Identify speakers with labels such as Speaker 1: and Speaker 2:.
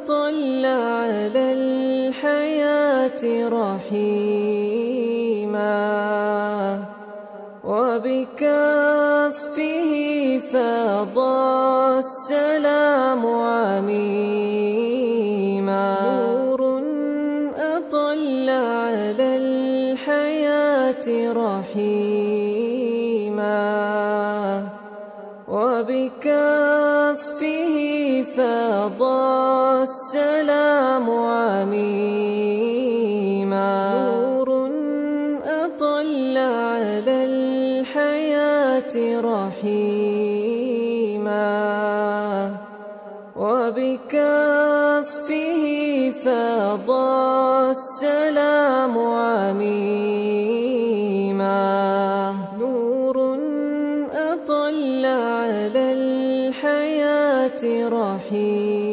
Speaker 1: وَطَلَّ عَلَى الْحَيَاةِ رَحِيمًا وبكفه فاض السلام عميما نور أطل على الحياة رحيما وبكفه فاض السلام عميما. نور أطل على الحياة رحيما. وبكفه فاض على الحياة رحيما